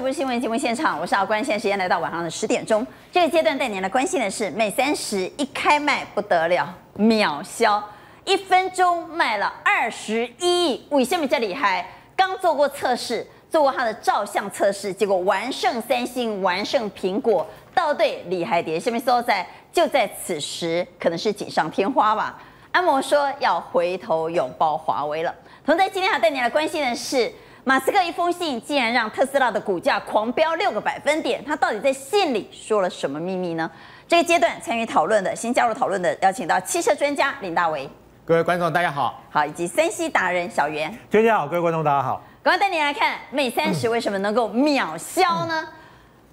这不是新闻节目现场，我是阿关，现在时间来到晚上的十点钟。这个阶段带您来关心的是，Mate 三十一开卖不得了，秒销，一分钟卖了二十一亿，为什么这么厉害？刚做过测试，做过它的照相测试，结果完胜三星，完胜苹果，到对厉害点。下面说在就在此时，可能是锦上添花吧。安摩说要回头拥抱华为了。同在今天还带你来关心的是。马斯克一封信竟然让特斯拉的股价狂飙六个百分点，他到底在信里说了什么秘密呢？这个阶段参与讨论的，先加入讨论的，邀请到汽车专家林大为，各位观众大家好，好，以及三 C 达人小袁，大家好，各位观众大家好。刚刚带你来看 Mate 三十为什么能够秒销呢？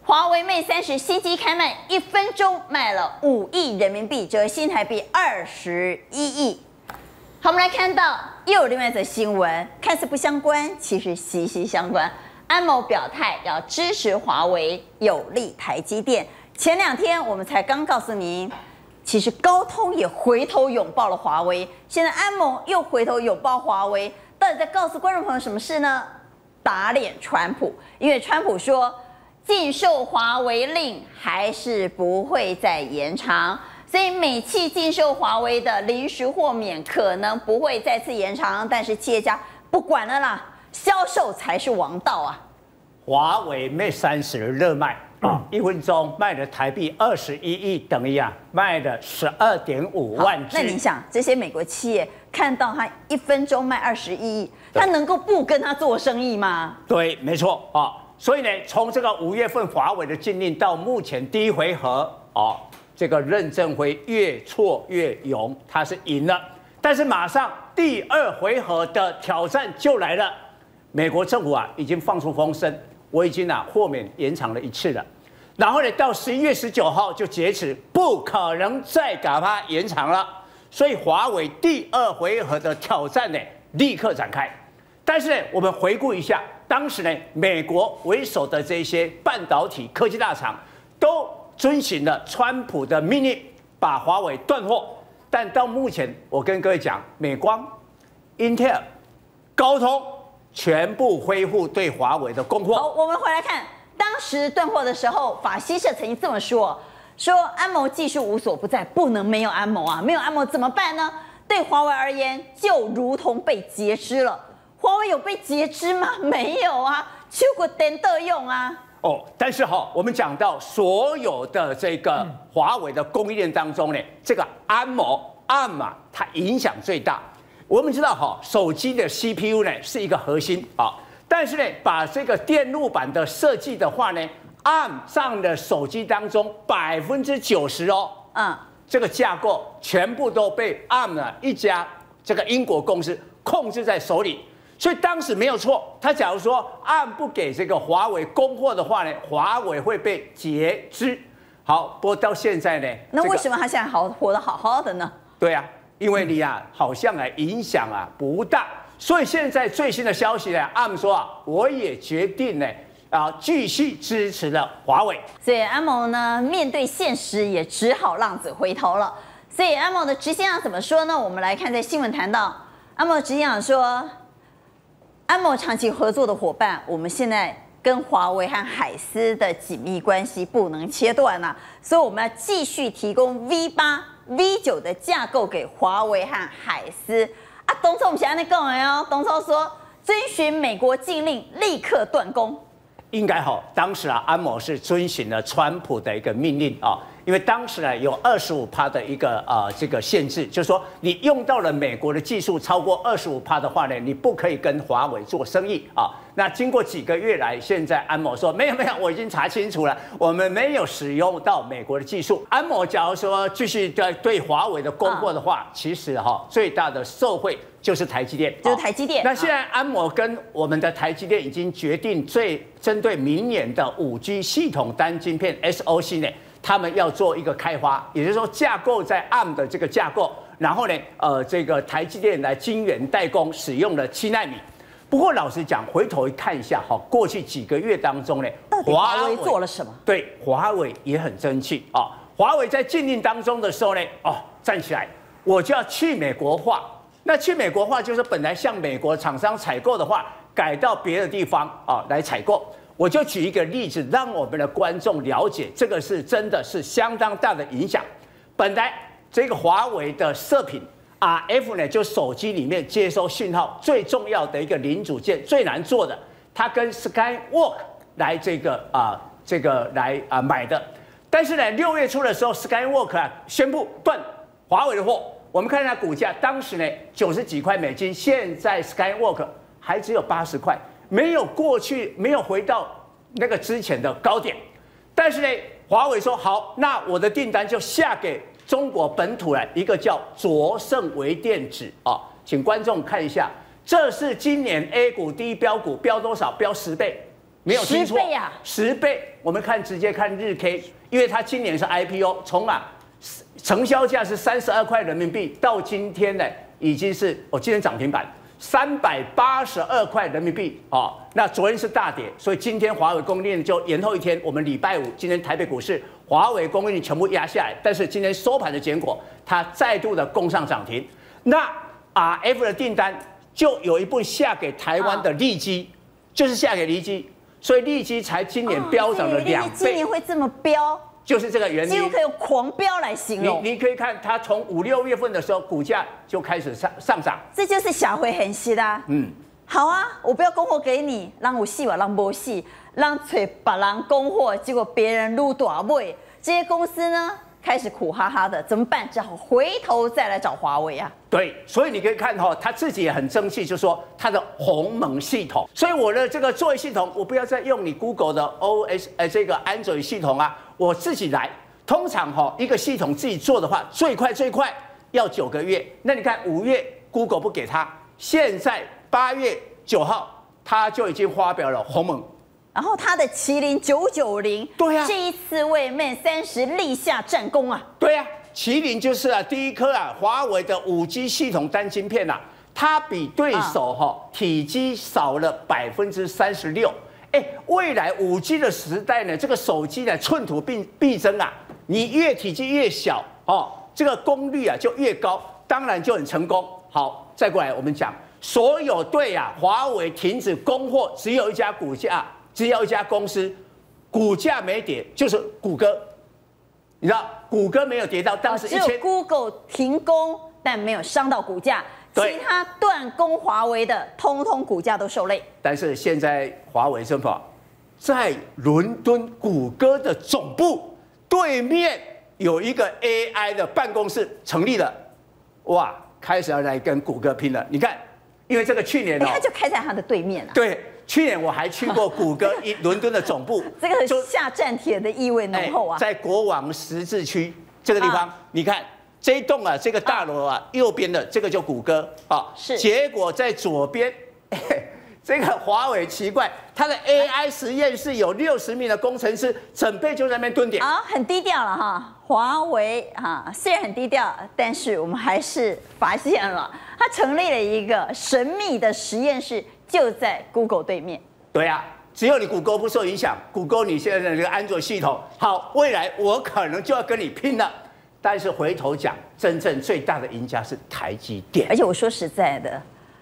华为 Mate 三十新机开卖一分钟卖了五亿人民币，折新台币二十一亿。好，我们来看到又有另外一则新闻，看似不相关，其实息息相关。安某表态要支持华为，有利台积电。前两天我们才刚告诉您，其实高通也回头拥抱了华为，现在安某又回头拥抱华为，到底在告诉观众朋友什么事呢？打脸川普，因为川普说禁售华为令还是不会再延长。所以美企禁售华为的临时豁免可能不会再次延长，但是企业家不管了啦，销售才是王道啊！华为 Mate 三十热卖啊，一分钟卖了台币二十一亿，等于啊卖了十二点五万只。那你想，这些美国企业看到他一分钟卖二十一亿，他能够不跟他做生意吗？对，没错啊。所以呢，从这个五月份华为的禁令到目前第一回合啊。这个任正非越挫越勇，他是赢了，但是马上第二回合的挑战就来了。美国政府啊已经放出风声，我已经啊豁免延长了一次了，然后呢到十一月十九号就截止，不可能再给它延长了。所以华为第二回合的挑战呢立刻展开。但是呢我们回顾一下，当时呢美国为首的这些半导体科技大厂都。遵循了川普的命令，把华为断货。但到目前，我跟各位讲，美光、Intel、高通全部恢复对华为的供货。好，我们回来看当时断货的时候，法西社曾经这么说：说安谋技术无所不在，不能没有安谋啊！没有安谋怎么办呢？对华为而言，就如同被截肢了。华为有被截肢吗？没有啊，就过等的用啊。哦，但是哈，我们讲到所有的这个华为的供应链当中呢，这个安谋 ARM 啊，它影响最大。我们知道哈，手机的 CPU 呢是一个核心啊，但是呢，把这个电路板的设计的话呢，ARM 上的手机当中百分之九十哦，嗯，这个架构全部都被 ARM 的一家这个英国公司控制在手里。所以当时没有错，他假如说按不给这个华为供货的话呢，华为会被截肢。好，不过到现在呢，那为什么他现在好活得好好的呢？对啊，因为你啊，好像啊影响啊不大。所以现在最新的消息呢，阿姆说啊，我也决定呢啊继续支持了华为。所以阿某呢，面对现实也只好浪子回头了。所以阿某的执行长怎么说呢？我们来看在新闻谈到，阿某执行长说。安某长期合作的伙伴，我们现在跟华为和海思的紧密关系不能切断呐，所以我们要继续提供 V 八、V 九的架构给华为和海思。啊，董总想那讲的哦，董总说遵循美国禁令，立刻断供。应该好，当时啊，安某是遵循了川普的一个命令啊。因为当时呢有二十五趴的一个呃这个限制，就是说你用到了美国的技术超过二十五趴的话呢，你不可以跟华为做生意啊。那经过几个月来，现在安某说没有没有，我已经查清楚了，我们没有使用到美国的技术。安某假如说继续在对华为的供货的话，其实哈最大的受惠就是台积电，就是台积电。那现在安某跟我们的台积电已经决定最针对明年的五 G 系统单晶片 SOC 呢。他们要做一个开发，也就是说架构在 ARM 的这个架构，然后呢，呃，这个台积电来晶圆代工使用了七纳米。不过老实讲，回头一看一下哈，过去几个月当中呢，华为做了什么？对，华为也很争气啊。华为在禁令当中的时候呢，哦，站起来，我就要去美国化。那去美国化就是本来向美国厂商采购的话，改到别的地方啊来采购。我就举一个例子，让我们的观众了解，这个是真的是相当大的影响。本来这个华为的射频 RF 呢，就手机里面接收讯号最重要的一个零组件，最难做的，它跟 Skywalk 来这个啊这个来啊买的。但是呢，六月初的时候，Skywalk 啊宣布断华为的货。我们看一下股价，当时呢九十几块美金，现在 Skywalk 还只有八十块，没有过去，没有回到那个之前的高点。但是呢，华为说好，那我的订单就下给中国本土来一个叫卓胜微电子啊，请观众看一下，这是今年 A 股第一标股，标多少？标十倍，没有听错，十倍呀十倍。我们看直接看日 K，因为它今年是 IPO，从啊成交价是三十二块人民币，到今天呢已经是哦，今天涨停板三百八十二块人民币哦。那昨天是大跌，所以今天华为供应链就延后一天。我们礼拜五今天台北股市华为供应链全部压下来，但是今天收盘的结果，它再度的攻上涨停。那 RF 的订单就有一部下给台湾的利基，就是下给利基，所以利基才今年飙涨了两倍今，年会这么飙，就是这个原因几乎。可以用狂飙来形容。你你可以看它从五六月份的时候，股价就开始上上涨。这就是小回很细的、啊。嗯，好啊，我不要供货给你，让我戏吧，让不戏，让吹把人供货，结果别人撸短尾，这些公司呢开始苦哈哈的，怎么办？只好回头再来找华为啊。对，所以你可以看哈、他自己也很争气，就说他的鸿蒙系统，所以我的这个作业系统，我不要再用你 Google 的 OS 呃这个 Android 系统啊，我自己来。通常哈、一个系统自己做的话，最快最快要九个月。那你看五月 Google 不给他，现在八月九号他就已经发表了鸿蒙。然后他的麒麟九九零，对啊这一次为 Mate 三十立下战功啊。对呀、麒麟就是啊，第一颗啊，华为的五 G 系统单晶片啊，它比对手哈、体积少了百分之三十六。哎，未来五 G 的时代呢，这个手机呢寸土必必争啊，你越体积越小哦，这个功率啊就越高，当然就很成功。好，再过来我们讲，所有对啊，华为停止供货，只有一家股价，只有一家公司股价没跌，就是谷歌。你知道谷歌没有跌到当时哦只有一千，Google 停工，但没有伤到股价，对其他断供华为的，通通股价都受累。但是现在华为政府在伦敦谷歌的总部对面有一个 AI 的办公室成立了，哇，开始要来跟谷歌拼了。你看，因为这个去年哎，哦它，就开在它的对面啊。对，去年我还去过谷歌 一伦敦的总部，这个就下战帖的意味浓厚啊。在国王十字区这个地方，啊你看这一栋啊，这个大楼啊，右边的这个叫谷歌啊，是结果在左边，这个华为奇怪，它的 AI 实验室有六十名的工程师，准备就在那边蹲点。啊，很低调了哈。华为啊虽然很低调，但是我们还是发现了，它成立了一个神秘的实验室，就在 Google 对面。对啊，只有你谷歌不受影响，谷歌你现在的这个安卓系统好，未来我可能就要跟你拼了。但是回头讲，真正最大的赢家是台积电而。且我说实在的，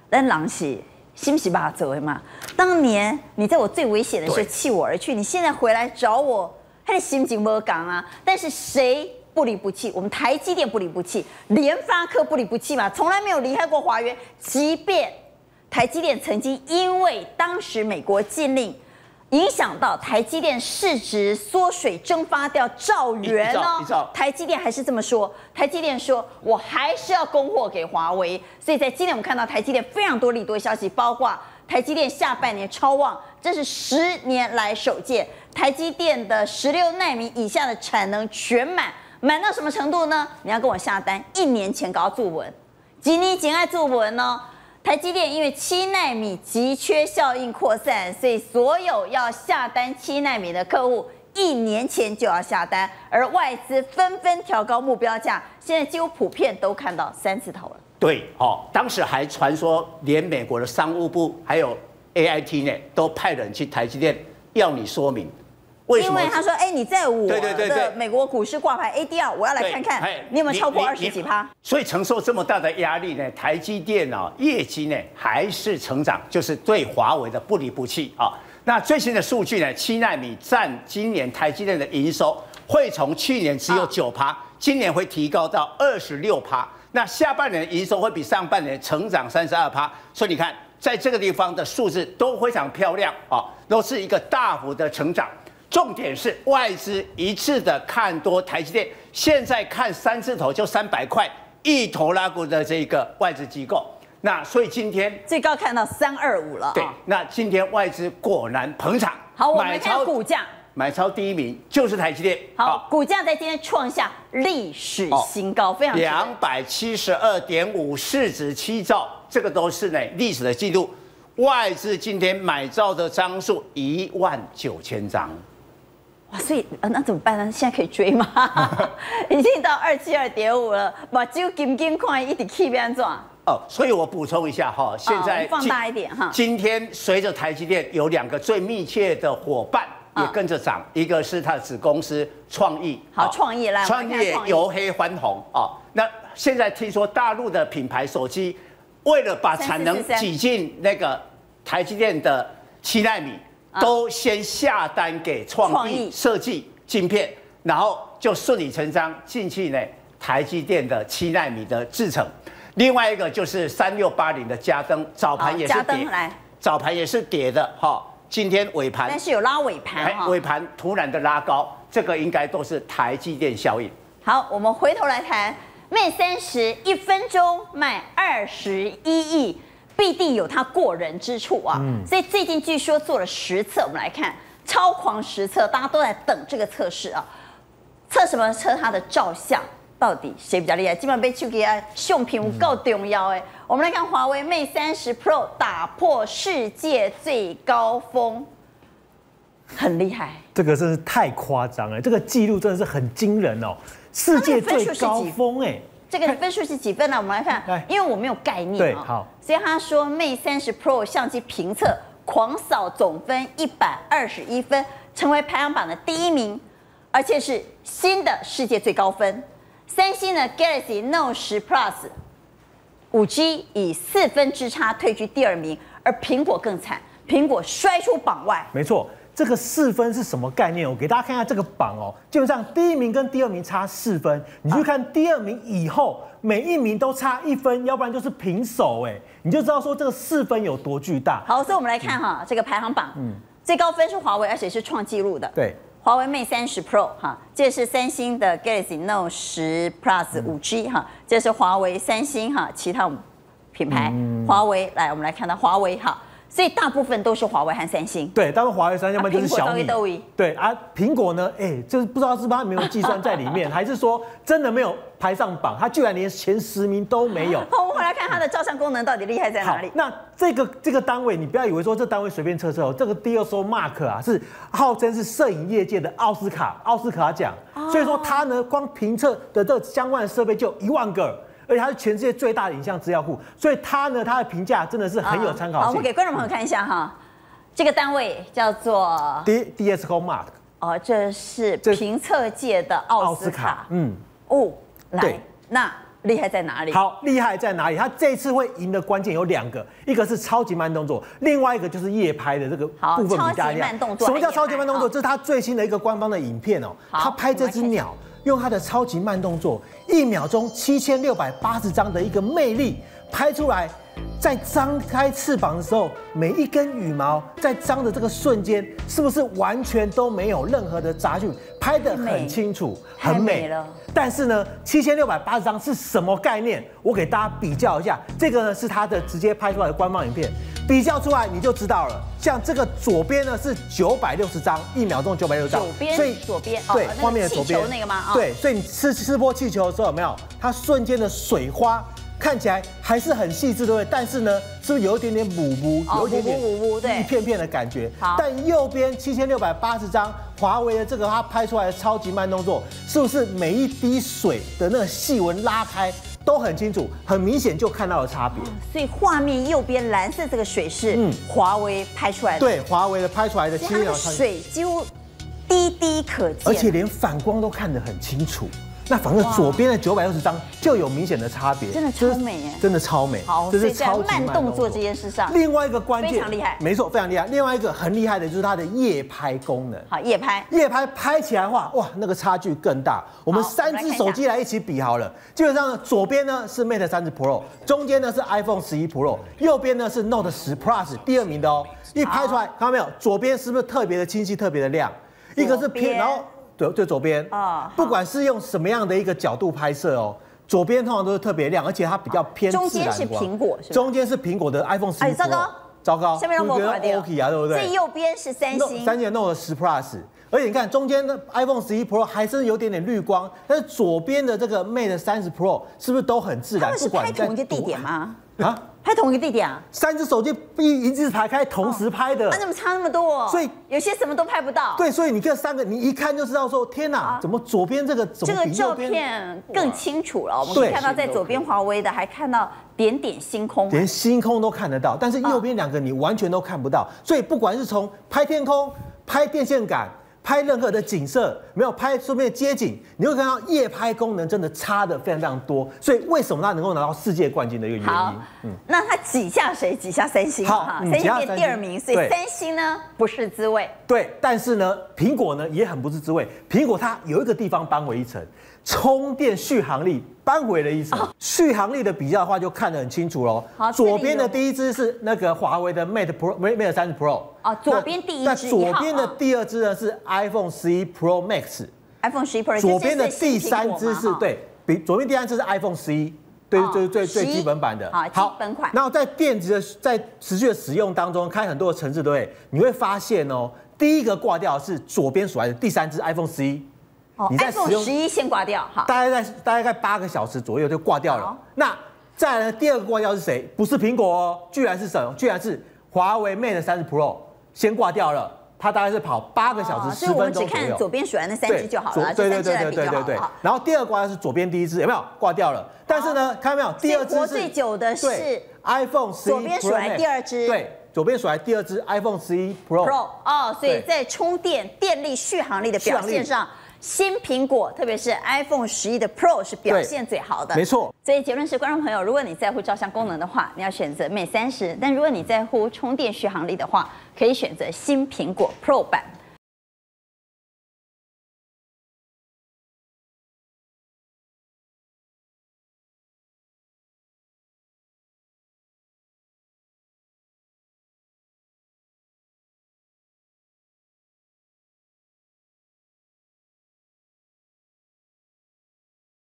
但狼喜信不喜把走为嘛？当年你在我最危险的时候对弃我而去，你现在回来找我，他的心情没港啊。但是谁不离不弃？我们台积电不离不弃，联发科不离不弃嘛，从来没有离开过华为。即便台积电曾经因为当时美国禁令。影响到台积电市值缩水蒸发掉兆元哦，台积电还是这么说，台积电说我还是要供货给华为，所以在今天我们看到台积电非常多利多消息，包括台积电下半年超旺，这是十年来首见，台积电的十六纳米以下的产能全满，满到什么程度呢？你要跟我下单，一年前搞作文，吉尼仅爱作文呢。台积电因为七纳米急缺效应扩散，所以所有要下单七纳米的客户一年前就要下单，而外资纷纷调高目标价，现在几乎普遍都看到三字头了。对，哦，当时还传说连美国的商务部还有 AIT 呢，都派人去台积电要你说明为什么因为他说，哎，你在我的美国股市挂牌 ADR，我要来看看哎你有没有超过二十几趴。所以承受这么大的压力呢，台积电啊、业绩呢还是成长，就是对华为的不离不弃啊。那最新的数据呢？七纳米占今年台积电的营收会从去年只有九趴，今年会提高到二十六趴。那下半年的营收会比上半年成长三十二趴。所以你看，在这个地方的数字都非常漂亮啊，都是一个大幅的成长。重点是外资一次的看多台积电，现在看三字头就三百块，一头拉股的这个外资机构。那所以今天最高看到三二五了。对，那今天外资果然捧场。好，我们看股价，买超第一名就是台积电。好，股价在今天创下历史新高，非常两百七十二点五，市值七兆，这个都是呢历史的记录。外资今天买照的张数一万九千张。哇，所以呃，那怎么办呢？现在可以追吗？已经到二七二点五了，把就紧紧看一直 keep 安怎？哦，所以我补充一下哈，现在放大一点哈。今天随着台积电有两个最密切的伙伴也跟着涨，一个是它的子公司创意，好，创意来，创业由黑翻红啊。那现在听说大陆的品牌手机为了把产能挤进那个台积电的七纳米，都先下单给创意设计晶片，然后就顺理成章进去呢台积电的七纳米的制程。另外一个就是三六八零的加登，早盘也是跌，早盘也是跌的哈。今天尾盘，但是有拉尾盘尾盘突然的拉高，这个应该都是台积电效应。好，我们回头来谈，Mate 三十一分钟卖二十一亿，必定有它过人之处啊。所以最近据说做了实测，我们来看超狂实测，大家都在等这个测试啊。测什么？测它的照相。到底谁比较厉害？基本上被手机啊，相片够重要哎。我们来看华为 Mate 三十 Pro 打破世界最高峰，很厉害。这个真是太夸张了，这个记录真的是很惊人哦。世界最高峰哎，这个分数是几分呢？我们来看，因为我没有概念对，好。所以他说 Mate 三十 Pro 相机评测狂扫总分一百二十一分，成为排行榜的第一名，而且是新的世界最高分。三星的 Galaxy Note 10 Plus 五 G 以四分之差退居第二名，而苹果更惨，苹果摔出榜外。没错，这个四分是什么概念？我给大家看一下这个榜哦，基本上第一名跟第二名差四分，你去看第二名以后每一名都差一分，要不然就是平手，哎，你就知道说这个四分有多巨大。好，所以我们来看哈这个排行榜，嗯，最高分是华为，而且是创纪录的。对。华为 Mate 三十 Pro 哈，这是三星的 Galaxy Note 十 Plus 五 G 哈，这是华为、三星哈，其他品牌华为来，我们来看到华为哈。所以大部分都是华为和三星。对，大部分华为、三星，要么就是小米。对啊，苹果呢？哎，就是不知道是不是它没有计算在里面，还是说真的没有排上榜？它居然连前十名都没有。我们回来看它的照相功能到底厉害在哪里？那这个这个单位，你不要以为说这单位随便测测哦，这个 DSO Mark 啊，是号称是摄影业界的奥斯卡奥斯卡奖。所以说它呢，光评测的这相关的设备就一万个。而且它是全世界最大的影像资料库，所以它呢，它的评价真的是很有参考性。好，我们给观众朋友看一下哈，这个单位叫做 D D S O Mark。哦，这是评测界的奥斯卡。嗯。哦，来，那厉害在哪里？好，厉害在哪里？它这次会赢的关键有两个，一个是超级慢动作，另外一个就是夜拍的这个部分比较厉害。什么叫超级慢动作？这是它最新的一个官方的影片哦。它拍这只鸟。用它的超级慢动作，一秒钟七千六百八十张的一个魅力拍出来，在张开翅膀的时候，每一根羽毛在张的这个瞬间，是不是完全都没有任何的杂讯？拍得很清楚，很美了。但是呢，七千六百八十张是什么概念？我给大家比较一下，这个呢是它的直接拍出来的官方影片。比较出来你就知道了，像这个左边呢是九百六十张，一秒钟九百六十张，左边，所以左边对画面的左边那个吗？对，所以你吃吃波气球的时候有没有？它瞬间的水花看起来还是很细致，对不对？但是呢，是不是有一点点模糊，有一点点一片片的感觉？但右边七千六百八十张华为的这个它拍出来的超级慢动作，是不是每一滴水的那个细纹拉开？都很清楚，很明显就看到了差别。所以画面右边蓝色这个水是华为拍出来的。对，华为的拍出来的，它的水几乎滴滴可见，而且连反光都看得很清楚。那反正左边的九百六十张就有明显的差别，真的超美耶，真的超美。好，这是超级慢动作这件事上，另外一个关键非常厉害，没错，非常厉害。另外一个很厉害的就是它的夜拍功能。好，夜拍，夜拍拍起来的话，哇，那个差距更大。我们三只手机来一起比好了，基本上呢，左边呢是 Mate 三十 Pro，中间呢是 iPhone 十一 Pro，右边呢是 Note 十 Plus，第二名的哦。一拍出来，看到没有？左边是不是特别的清晰，特别的亮？一个是偏，然后。对，最，左边。啊，不管是用什么样的一个角度拍摄哦，左边通常都是特别亮，而且它比较偏中间是苹果，中间是苹果的 iPhone 十一。哎，糟糕，糟糕，下面让我划掉。OK 啊，对不对？最右边是三星，三星 Note 十 Plus，而且你看中间的 iPhone 十一 Pro 还是有点点绿光，但是左边的这个 Mate 三十 Pro 是不是都很自然？不管是拍同一个地点吗？啊？拍同一个地点啊？三只手机一一字排开同时拍的，那怎么差那么多？所以有些什么都拍不到。对，所以你看三个，你一看就知道说，天哪，怎么左边这个这个照片更清楚了？我们可以看到在左边华为的，还看到点点星空，连星空都看得到，但是右边两个你完全都看不到。所以不管是从拍天空、拍电线杆。拍任何的景色，没有拍顺便街景，你会看到夜拍功能真的差的非常非常多。所以为什么它能够拿到世界冠军的一个原因？嗯，那它挤下谁？挤下三星。好，三星变第二名，所以三星呢不是滋味。对，但是呢，苹果呢也很不是滋味。苹果它有一个地方扳回一层。充电续航力扳回了一层，续航力的比较的话就看得很清楚喽。好，左边的第一只是那个华为的 Mate Pro Mate 三十 Pro。哦，左边第一只。那左边的第二只呢是 iPhone 十一 Pro Max。iPhone 十一 Pro。左边的第三只是对比左边第三只是 iPhone 十一，对，最最最基本版的。好，基本款。然后在电子的在持续的使用当中，开很多的城市，对不对？你会发现哦，第一个挂掉是左边所来的第三只 iPhone 十一。你在使用十一先挂掉，好，大概在大概在八个小时左右就挂掉了。那再来第二个挂掉是谁？不是苹果哦，居然是什么？居然是华为 Mate 三十 Pro 先挂掉了。它大概是跑八个小时十分钟左右。左边选那三只就好了，对对对对对对对。然后第二挂是左边第一只，有没有挂掉了？但是呢，看到没有？第二只是最久的是 iPhone 十一 Pro。左边数来第二只，对，左边数来第二只 iPhone 十一 Pro。Pro 哦，所以在充电电力续航力的表现上。新苹果，特别是 iPhone 十一的 Pro 是表现最好的，没错。所以结论是，观众朋友，如果你在乎照相功能的话，你要选择 Mate 三十；但如果你在乎充电续航力的话，可以选择新苹果 Pro 版。